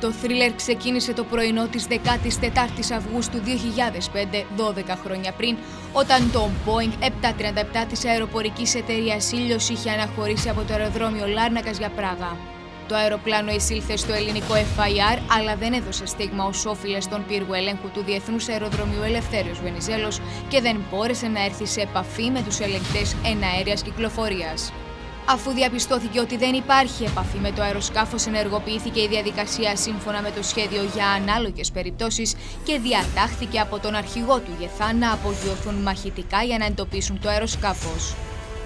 Το θρίλερ ξεκίνησε το πρωινό της 14ης Αυγούστου 2005, 12 χρόνια πριν, όταν το Boeing 737 της αεροπορικής εταιρείας Ήλιος είχε αναχωρήσει από το αεροδρόμιο Λάρνακας για Πράγα. Το αεροπλάνο εισήλθε στο ελληνικό FIR, αλλά δεν έδωσε στίγμα ως όφιλε στον πύργο ελέγχου του Διεθνούς Αεροδρομίου Ελευθέριος Βενιζέλος και δεν μπόρεσε να έρθει σε επαφή με τους ελεγκτές εναέρεια κυκλοφορίας. Αφού διαπιστώθηκε ότι δεν υπάρχει επαφή με το αεροσκάφος, ενεργοποιήθηκε η διαδικασία σύμφωνα με το σχέδιο για ανάλογες περιπτώσεις και διατάχθηκε από τον αρχηγό του ΓΕΘΑ να απογειωθούν μαχητικά για να εντοπίσουν το αεροσκάφος.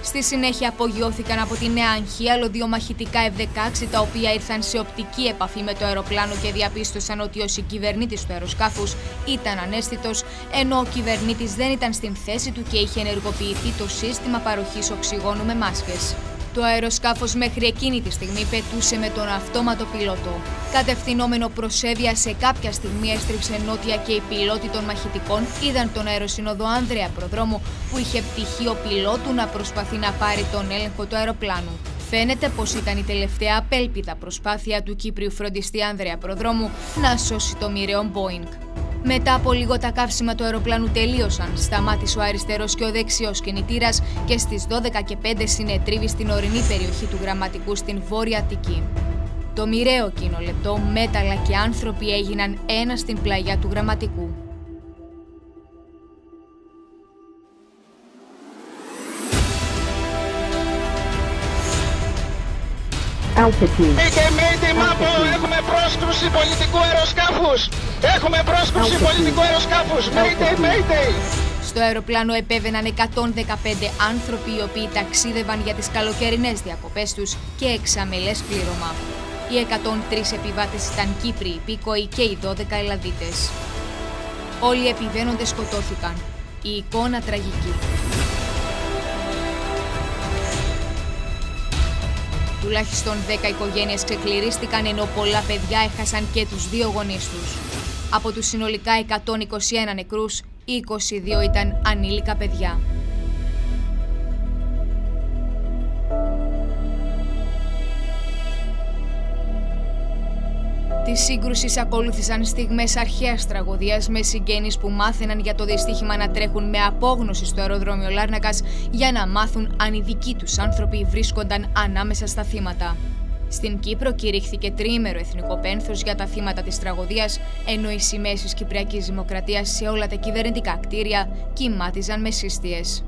Στη συνέχεια απογειώθηκαν από τη Νέα Αγχή άλλο δύο μαχητικά F-16 τα οποία ήρθαν σε οπτική επαφή με το αεροπλάνο και διαπίστωσαν ότι ο συγκυβερνήτης του αεροσκάφους ήταν ανέστητος ενώ ο κυβερνήτης δεν ήταν στην θέση του και είχε ενεργοποιηθεί το σύστημα παροχής οξυγόνου με μάσκες. Το αεροσκάφος μέχρι εκείνη τη στιγμή πετούσε με τον αυτόματο πιλότο. Κατευθυνόμενο προσέβεια σε κάποια στιγμή έστριψε νότια και οι πιλότοι των μαχητικών είδαν τον αεροσυνοδό Άνδρεα Προδρόμου που είχε πτυχίο πιλότου να προσπαθεί να πάρει τον έλεγχο του αεροπλάνου. Φαίνεται πως ήταν η τελευταία απέλπιδα προσπάθεια του Κύπριου φροντιστή Άνδρεα Προδρόμου να σώσει το μοιραίο Boeing. Μετά από λίγο τα καύσιμα του αεροπλάνου τελείωσαν. Σταμάτησε ο αριστερός και ο δεξιός κινητήρας και στις 12 και 5 συνετρίβει στην ορεινή περιοχή του Γραμματικού στην Βόρεια Αττική. Το μοιραίο εκείνο λεπτό, μέταλλα και άνθρωποι έγιναν ένα στην πλαγιά του Γραμματικού. Altitude. έχουμε πρόσκρουση πολιτικού αεροσκάφους! Έχουμε πρόσκρουση πολιτικού αεροσκάφους! Mayday, Mayday! Στο αεροπλάνο επέβαιναν 115 άνθρωποι οι οποίοι ταξίδευαν για τις καλοκαιρινές διακοπές τους και εξαμελές πλήρωμα. Οι 103 επιβάτες ήταν Κύπροι, υπήκοοι και οι 12 Ελλαδίτες. Όλοι οι επιβαίνοντες σκοτώθηκαν. Η εικόνα τραγική. Τουλάχιστον 10 οικογένειες ξεκληρίστηκαν ενώ πολλά παιδιά έχασαν και τους δύο γονείς τους. Από τους συνολικά 121 νεκρούς, οι 22 ήταν ανήλικα παιδιά. Τη σύγκρουση ακολούθησαν στιγμές αρχαίας τραγωδίας με συγγένεις που μάθαιναν για το δυστύχημα να τρέχουν με απόγνωση στο αεροδρόμιο Λάρνακας για να μάθουν αν οι δικοί τους άνθρωποι βρίσκονταν ανάμεσα στα θύματα. Στην Κύπρο κηρύχθηκε τρίμερο εθνικό πένθος για τα θύματα της τραγωδίας, ενώ οι σημαίες της Κυπριακής Δημοκρατίας σε όλα τα κυβερνητικά κτίρια κοιμάτιζαν με σύστιες.